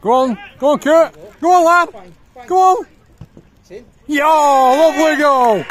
Go on, go on, Kurt. Go on, lad. Go on. Yeah, lovely goal.